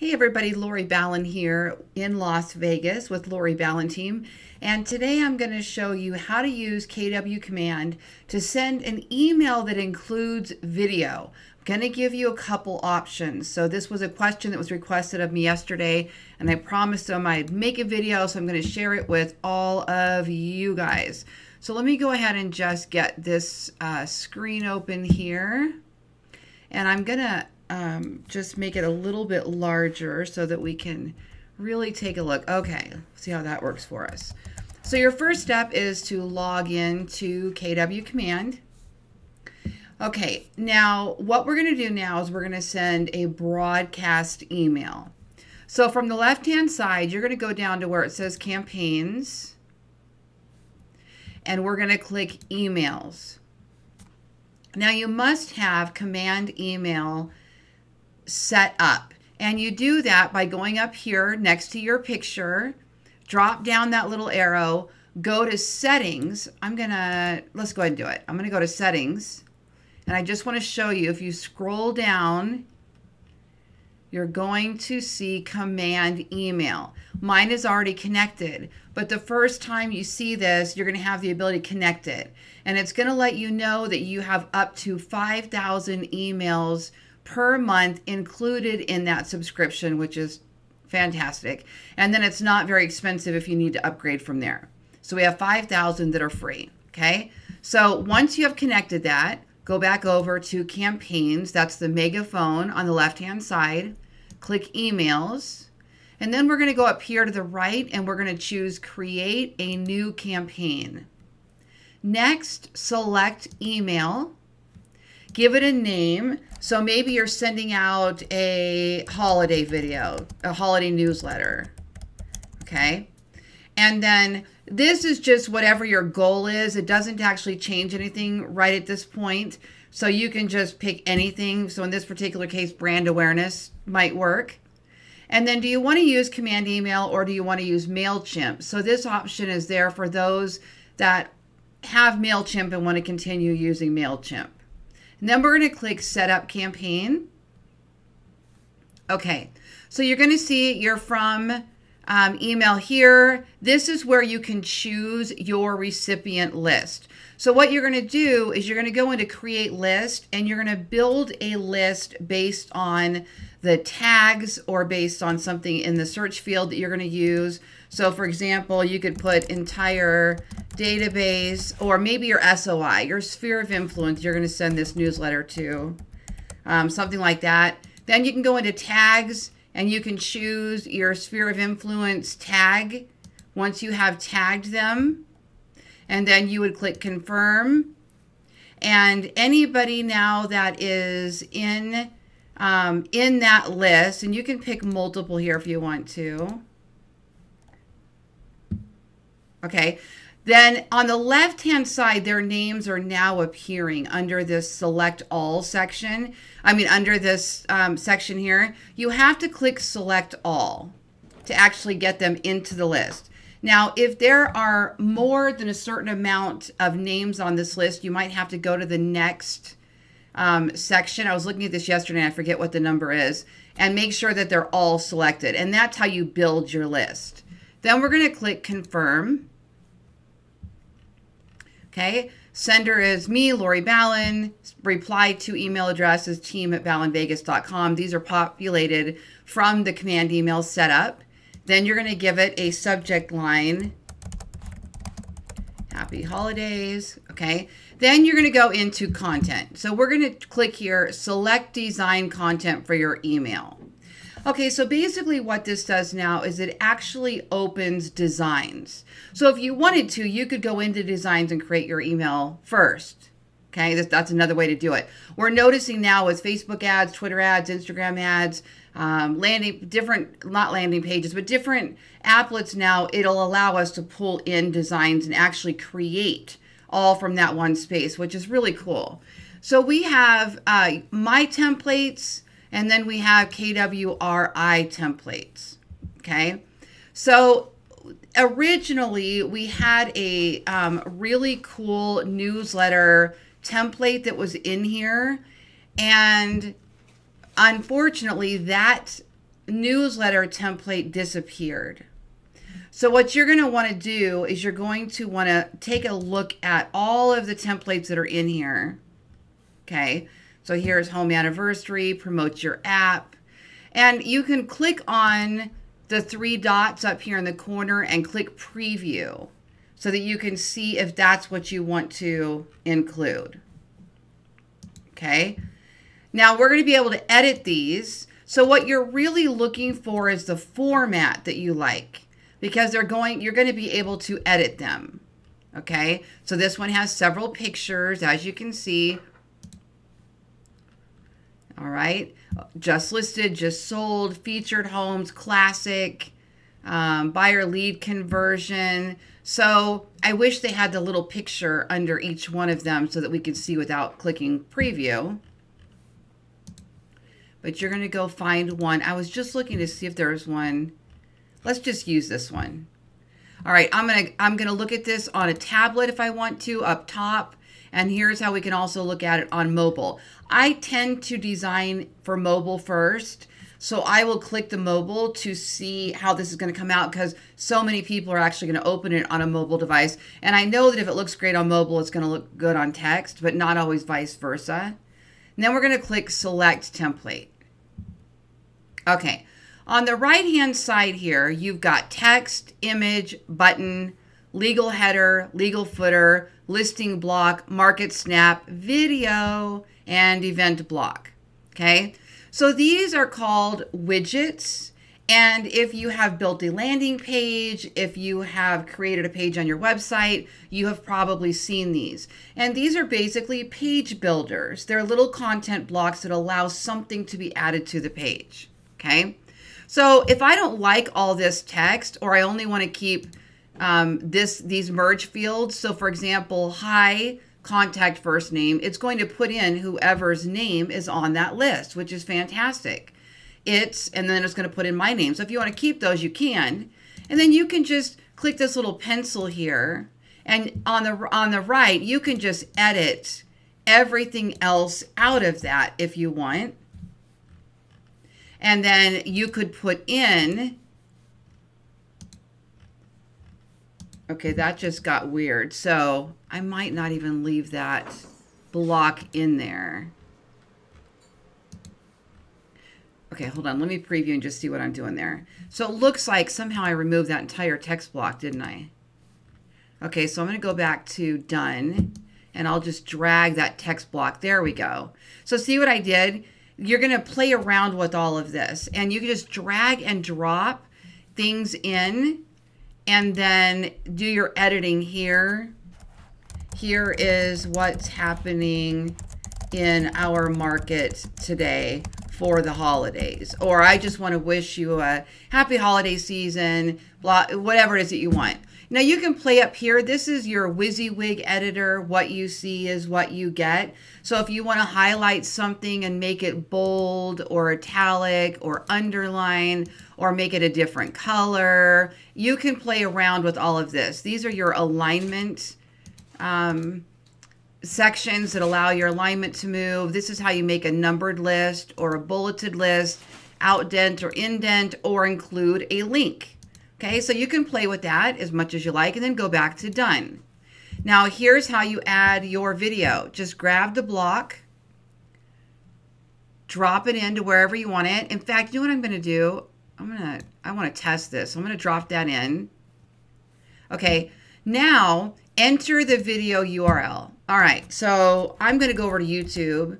Hey everybody, Lori Ballen here in Las Vegas with Lori Ballen team. And today I'm going to show you how to use KW Command to send an email that includes video. I'm going to give you a couple options. So this was a question that was requested of me yesterday and I promised them I'd make a video so I'm going to share it with all of you guys. So let me go ahead and just get this uh, screen open here. And I'm going to um, just make it a little bit larger so that we can really take a look. Okay, see how that works for us. So your first step is to log in to KW Command. Okay, now what we're going to do now is we're going to send a broadcast email. So from the left-hand side, you're going to go down to where it says campaigns, and we're going to click emails. Now you must have command email set up. And you do that by going up here next to your picture, drop down that little arrow, go to settings. I'm going to, let's go ahead and do it. I'm going to go to settings. And I just want to show you, if you scroll down, you're going to see command email. Mine is already connected, but the first time you see this, you're to have the ability to connect it. And it's to let you know that you have up to 5,000 emails per month included in that subscription, which is fantastic. And then it's not very expensive if you need to upgrade from there. So we have 5,000 that are free. Okay. So once you have connected that, go back over to campaigns. That's the megaphone on the left hand side. Click emails. And then we're going to go up here to the right and we're going to choose create a new campaign. Next, select email give it a name. So maybe you're sending out a holiday video, a holiday newsletter. Okay. And then this is just whatever your goal is. It doesn't actually change anything right at this point. So you can just pick anything. So in this particular case, brand awareness might work. And then do you want to use command email or do you want to use MailChimp? So this option is there for those that have MailChimp and want to continue using MailChimp. And then we're going to click Setup Campaign. Okay, so you're going to see you're from um, email here. This is where you can choose your recipient list. So what you're going to do is you're going to go into create list and you're going to build a list based on the tags or based on something in the search field that you're going to use. So for example, you could put entire database or maybe your SOI, your sphere of influence you're going to send this newsletter to, um, something like that. Then you can go into tags and you can choose your sphere of influence tag once you have tagged them. And then you would click confirm. And anybody now that is in um, in that list, and you can pick multiple here if you want to. Okay, then on the left-hand side, their names are now appearing under this select all section. I mean, under this um, section here, you have to click select all to actually get them into the list. Now, if there are more than a certain amount of names on this list, you might have to go to the next um, section. I was looking at this yesterday, I forget what the number is, and make sure that they're all selected. And that's how you build your list. Then we're going to click confirm. Okay, sender is me, Lori Ballen. Reply to email address is team at ballenvegas.com. These are populated from the command email setup. Then you're going to give it a subject line. Happy holidays. Okay. Then you're going to go into content. So we're going to click here, select design content for your email. Okay, so basically what this does now is it actually opens designs. So if you wanted to, you could go into designs and create your email first. Okay, that's another way to do it. We're noticing now with Facebook ads, Twitter ads, Instagram ads, um, landing different, not landing pages, but different applets now, it'll allow us to pull in designs and actually create all from that one space, which is really cool. So we have uh, my templates, and then we have KWRI templates. Okay. So originally we had a um, really cool newsletter template that was in here. And unfortunately, that newsletter template disappeared. So what you're going to want to do is you're going to want to take a look at all of the templates that are in here. Okay. So here's home anniversary, promote your app. And you can click on the three dots up here in the corner and click preview so that you can see if that's what you want to include. Okay. Now we're going to be able to edit these. So what you're really looking for is the format that you like because they're going, you're going to be able to edit them. Okay. So this one has several pictures, as you can see. All right. Just listed, just sold, featured homes, classic, um, buyer lead conversion. So I wish they had the little picture under each one of them so that we could see without clicking preview. But you're going to go find one. I was just looking to see if there was one Let's just use this one. All right, I'm gonna I'm gonna look at this on a tablet if I want to up top. And here's how we can also look at it on mobile. I tend to design for mobile first. So I will click the mobile to see how this is going to come out because so many people are actually going to open it on a mobile device. And I know that if it looks great on mobile, it's going to look good on text, but not always vice versa. And then we're going to click select template. Okay, on the right hand side here, you've got text, image, button, legal header, legal footer, listing block, market snap, video, and event block. Okay, so these are called widgets. And if you have built a landing page, if you have created a page on your website, you have probably seen these. And these are basically page builders. They're little content blocks that allow something to be added to the page. Okay. So if I don't like all this text or I only want to keep um, this these merge fields, so for example, hi, contact first name, it's going to put in whoever's name is on that list, which is fantastic. It's, and then it's going to put in my name. So if you want to keep those, you can. And then you can just click this little pencil here. And on the, on the right, you can just edit everything else out of that if you want. And then you could put in, okay, that just got weird. So I might not even leave that block in there. Okay, hold on. Let me preview and just see what I'm doing there. So it looks like somehow I removed that entire text block, didn't I? Okay, so I'm going to go back to done, and I'll just drag that text block. There we go. So see what I did? you're going to play around with all of this and you can just drag and drop things in and then do your editing here. Here is what's happening in our market today for the holidays. Or I just want to wish you a happy holiday season, blah, whatever it is that you want. Now you can play up here. This is your WYSIWYG editor. What you see is what you get. So if you want to highlight something and make it bold or italic or underline or make it a different color, you can play around with all of this. These are your alignment um, sections that allow your alignment to move. This is how you make a numbered list or a bulleted list, outdent or indent, or include a link. Okay, so you can play with that as much as you like and then go back to done. Now here's how you add your video. Just grab the block, drop it into wherever you want it. In fact, you know what I'm going to do? I'm to, I want to test this. I'm going to drop that in. Okay, now enter the video URL. All right, so I'm going to go over to YouTube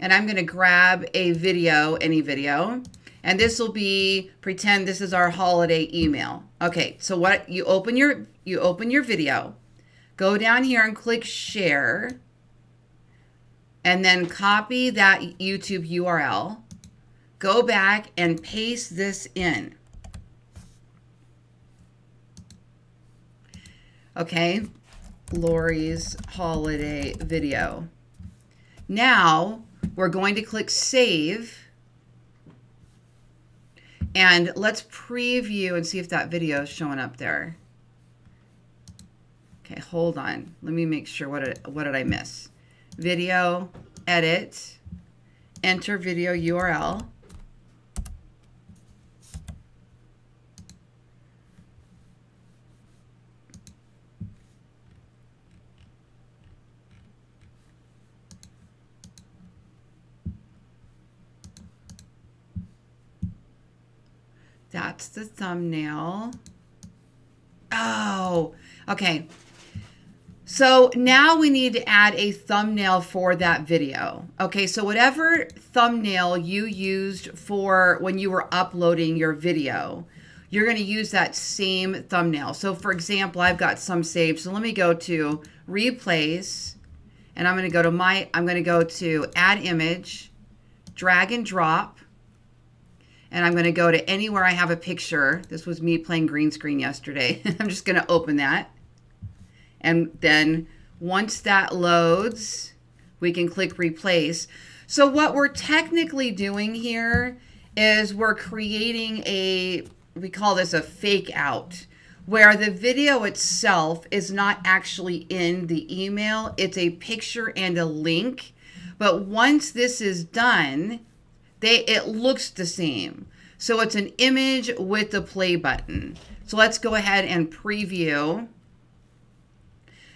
and I'm going to grab a video, any video. And this will be pretend this is our holiday email. Okay, so what you open your you open your video, go down here and click share, and then copy that YouTube URL. Go back and paste this in. Okay, Lori's holiday video. Now we're going to click save and let's preview and see if that video is showing up there. Okay, hold on. Let me make sure what did, what did I miss? Video, edit, enter video URL. That's the thumbnail. Oh, okay. So now we need to add a thumbnail for that video. Okay, so whatever thumbnail you used for when you were uploading your video, you're going to use that same thumbnail. So for example, I've got some saved. So let me go to replace and I'm going to go to my, I'm going to go to add image, drag and drop, and I'm going to go to anywhere I have a picture. This was me playing green screen yesterday. I'm just going to open that. And then once that loads, we can click replace. So what we're technically doing here is we're creating a, we call this a fake out, where the video itself is not actually in the email. It's a picture and a link. But once this is done, they it looks the same. So it's an image with the play button. So let's go ahead and preview.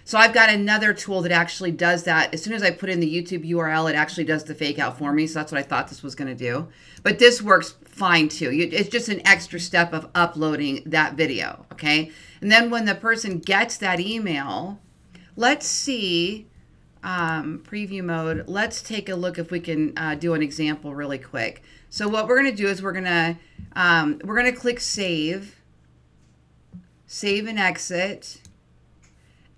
So I've got another tool that actually does that. As soon as I put in the YouTube URL, it actually does the fake out for me. So that's what I thought this was going to do. But this works fine too. It's just an extra step of uploading that video. Okay. And then when the person gets that email, let's see um, preview mode, let's take a look if we can uh, do an example really quick. So what we're going to do is we're going to um, we're going to click save, save and exit,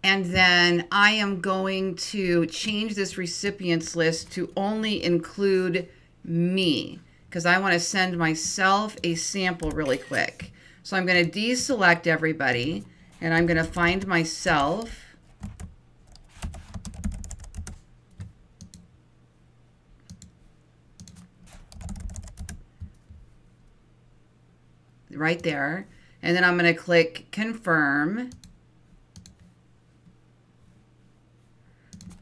and then I am going to change this recipients list to only include me because I want to send myself a sample really quick. So I'm going to deselect everybody and I'm going to find myself right there. And then I'm going to click confirm.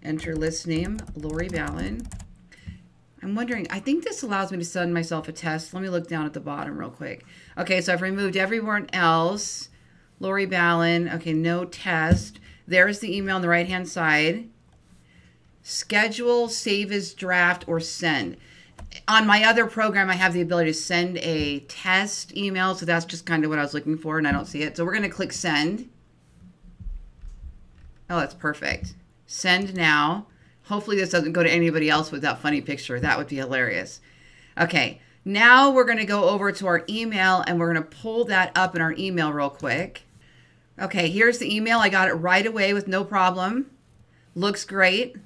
Enter list name, Lori Ballen. I'm wondering, I think this allows me to send myself a test. Let me look down at the bottom real quick. Okay, so I've removed everyone else. Lori Ballen. Okay, no test. There's the email on the right-hand side. Schedule, save as draft, or send on my other program, I have the ability to send a test email. So that's just kind of what I was looking for, and I don't see it. So we're going to click send. Oh, that's perfect. Send now. Hopefully this doesn't go to anybody else with that funny picture. That would be hilarious. Okay, now we're going to go over to our email, and we're going to pull that up in our email real quick. Okay, here's the email. I got it right away with no problem. Looks great.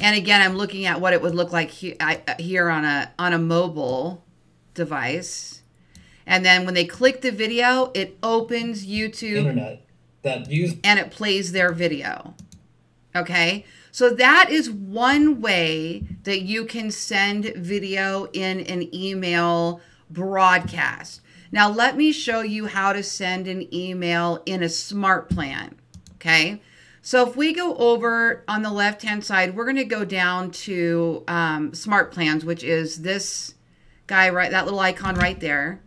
And again, I'm looking at what it would look like uh, here on a on a mobile device. And then when they click the video, it opens YouTube internet that use and it plays their video. Okay? So that is one way that you can send video in an email broadcast. Now let me show you how to send an email in a smart plan. Okay? So if we go over on the left-hand side, we're going to go down to um, Smart Plans, which is this guy, right? That little icon right there.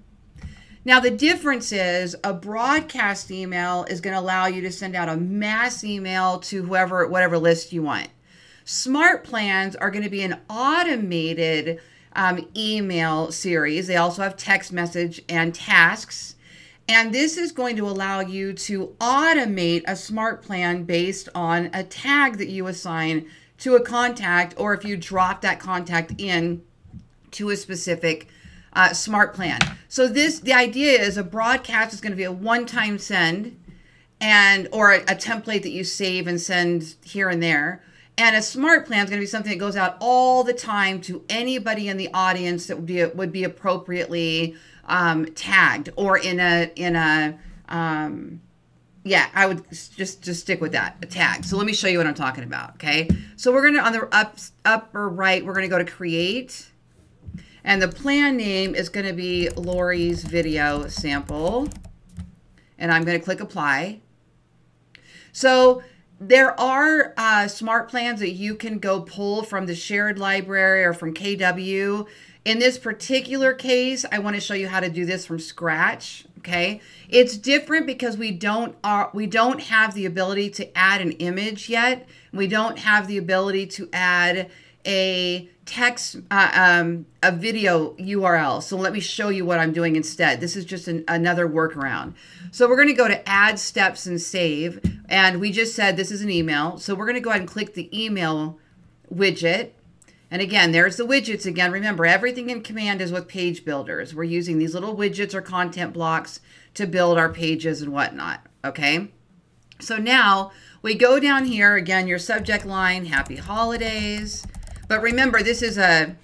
Now, the difference is a broadcast email is going to allow you to send out a mass email to whoever, whatever list you want. Smart plans are going to be an automated um, email series. They also have text message and tasks. And this is going to allow you to automate a smart plan based on a tag that you assign to a contact, or if you drop that contact in to a specific uh, smart plan. So this, the idea is a broadcast is going to be a one-time send, and or a, a template that you save and send here and there. And a smart plan is going to be something that goes out all the time to anybody in the audience that would be would be appropriately um, tagged or in a in a um, yeah I would just just stick with that a tag. So let me show you what I'm talking about. Okay, so we're gonna on the up upper right we're gonna go to create, and the plan name is gonna be Lori's video sample, and I'm gonna click apply. So there are uh, smart plans that you can go pull from the shared library or from KW in this particular case, I want to show you how to do this from scratch. Okay, it's different because we don't are uh, we don't have the ability to add an image yet. We don't have the ability to add a text uh, um, a video URL. So let me show you what I'm doing instead. This is just an, another workaround. So we're going to go to add steps and save. And we just said this is an email. So we're going to go ahead and click the email widget. And again, there's the widgets again. Remember, everything in Command is with page builders. We're using these little widgets or content blocks to build our pages and whatnot. Okay. So now we go down here again, your subject line, happy holidays. But remember, this is a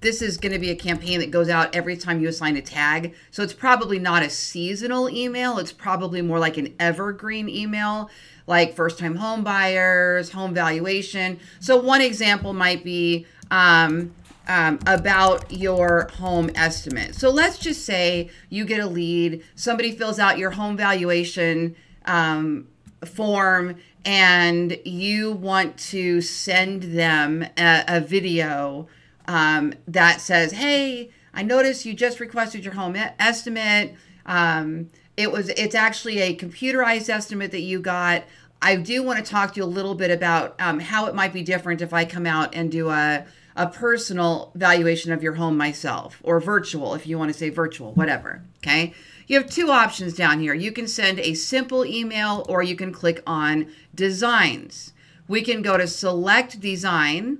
this is going to be a campaign that goes out every time you assign a tag. So it's probably not a seasonal email. It's probably more like an evergreen email, like first time home buyers, home valuation. So one example might be um, um, about your home estimate. So let's just say you get a lead, somebody fills out your home valuation um, form and you want to send them a, a video um, that says, "Hey, I noticed you just requested your home e- estimate. Um, it was it's actually a computerized estimate that you got. I do want to talk to you a little bit about um, how it might be different if I come out and do a a personal valuation of your home myself or virtual if you want to say virtual, whatever. Okay. You have two options down here. You can send a simple email or you can click on designs. We can go to select design.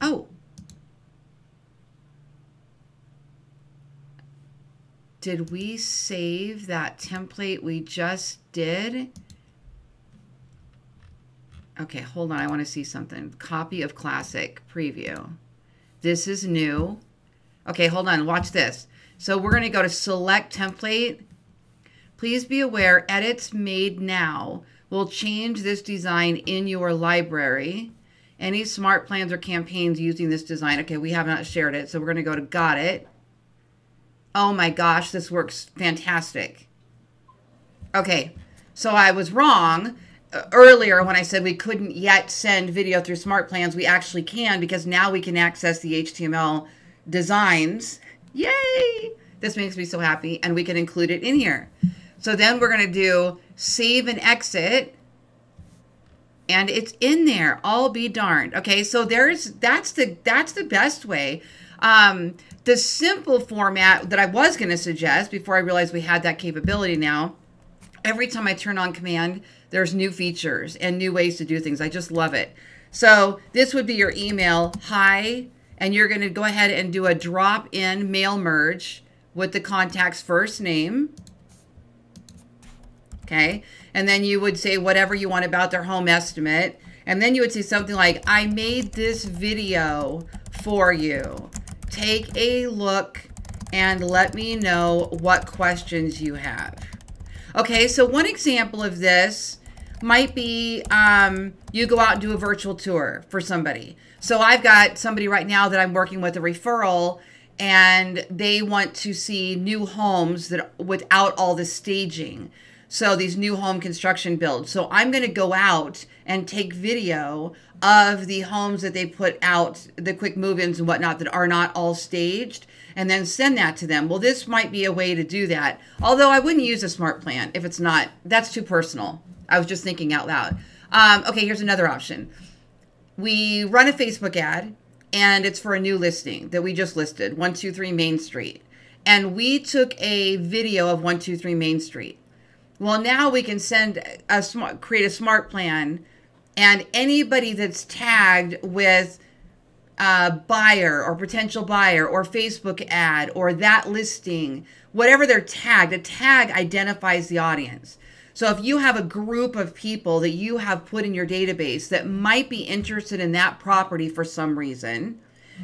Oh. Did we save that template we just did? Okay, hold on. I want to see something. Copy of classic preview. This is new. Okay, hold on. Watch this. So we're going to go to select template. Please be aware edits made now will change this design in your library. Any smart plans or campaigns using this design. Okay, we have not shared it. So we're going to go to got it. Oh my gosh, this works fantastic. Okay, so I was wrong earlier when I said we couldn't yet send video through smart plans. We actually can because now we can access the HTML designs Yay! This makes me so happy. And we can include it in here. So then we're going to do save and exit. And it's in there. All be darned. Okay, so there's that's the that's the best way. Um, the simple format that I was going to suggest before I realized we had that capability now. Every time I turn on command, there's new features and new ways to do things. I just love it. So this would be your email. Hi, and you're going to go ahead and do a drop in mail merge with the contact's first name. Okay. And then you would say whatever you want about their home estimate. And then you would say something like, I made this video for you. Take a look and let me know what questions you have. Okay, so one example of this might be um, you go out and do a virtual tour for somebody. So I've got somebody right now that I'm working with a referral and they want to see new homes that without all the staging. So these new home construction builds. So I'm going to go out and take video of the homes that they put out, the quick move-ins and whatnot that are not all staged, and then send that to them. Well, this might be a way to do that. Although I wouldn't use a smart plan if it's not. That's too personal. I was just thinking out loud. Um, okay, here's another option we run a Facebook ad and it's for a new listing that we just listed 123 Main Street. And we took a video of 123 Main Street. Well, now we can send a smart, create a smart plan, and anybody that's tagged with a buyer or potential buyer or Facebook ad or that listing, whatever they're tagged, a tag identifies the audience. So if you have a group of people that you have put in your database that might be interested in that property for some reason,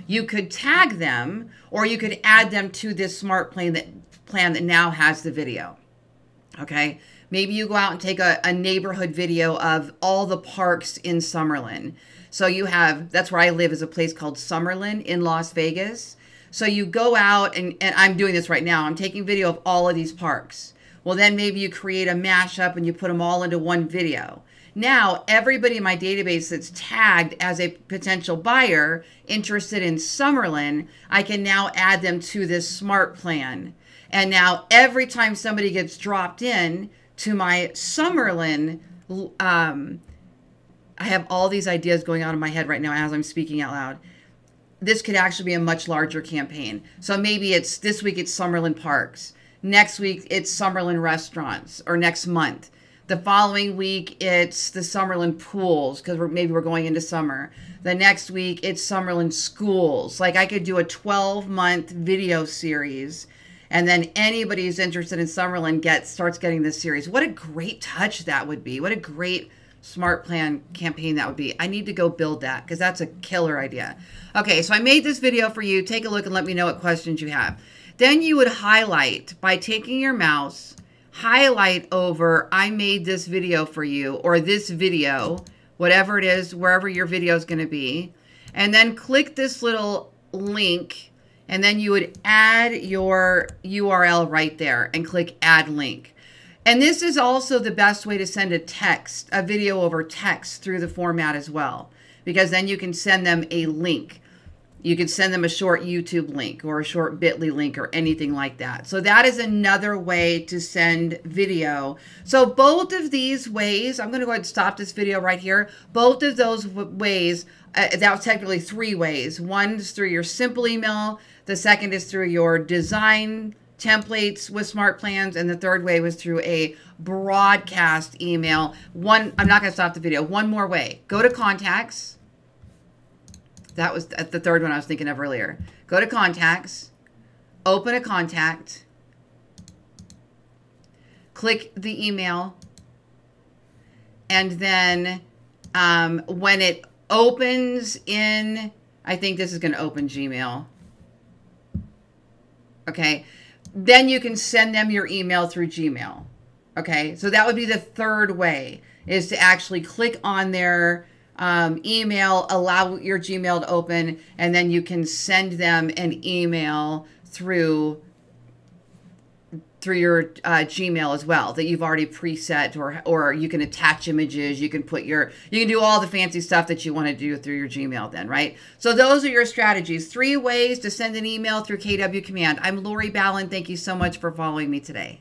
you could tag them or you could add them to this smart plan that plan that now has the video. Okay. Maybe you go out and take a, a neighborhood video of all the parks in Summerlin. So you have that's where I live is a place called Summerlin in Las Vegas. So you go out and, and I'm doing this right now. I'm taking video of all of these parks. Well, then maybe you create a mashup and you put them all into one video. Now, everybody in my database that's tagged as a potential buyer interested in Summerlin, I can now add them to this smart plan. And now every time somebody gets dropped in to my Summerlin, um, I have all these ideas going on in my head right now as I'm speaking out loud. this could actually be a much larger campaign. So maybe it's this week it's Summerlin Parks. Next week it's Summerlin Restaurants or next month. The following week it's the Summerlin Pools because maybe we're going into summer. The next week it's Summerlin Schools. Like I could do a 12 month video series and then anybody who's interested in Summerlin gets starts getting this series. What a great touch that would be. What a great smart plan campaign that would be. I need to go build that because that's a killer idea. Okay, so I made this video for you. Take a look and let me know what questions you have. Then you would highlight by taking your mouse, highlight over I made this video for you or this video, whatever it is, wherever your video is going to be. And then click this little link and then you would add your URL right there and click add link. And this is also the best way to send a text, a video over text through the format as well, because then you can send them a link. You can send them a short YouTube link or a short bit.ly link or anything like that. So that is another way to send video. So both of these ways, I'm going to go ahead and stop this video right here. Both of those ways, uh, that was technically three ways. One is through your simple email. The second is through your design templates with smart plans and the third way was through a broadcast email. One i'm not going to stop the video. One more way. Go to contacts. That was the third one i was thinking of earlier. Go to contacts open a contact click the email and then um, when it opens in i think this is going to open gmail. Okay then you can send them your email through Gmail. Okay, so that would be the third way is to actually click on their um, email, allow your Gmail to open, and then you can send them an email through through your uh, Gmail as well that you've already preset or or you can attach images you can put your you can do all the fancy stuff that you want to do through your Gmail then right? So those are your strategies. Three ways to send an email through KW command. I'm Lori Ballen. Thank you so much for following me today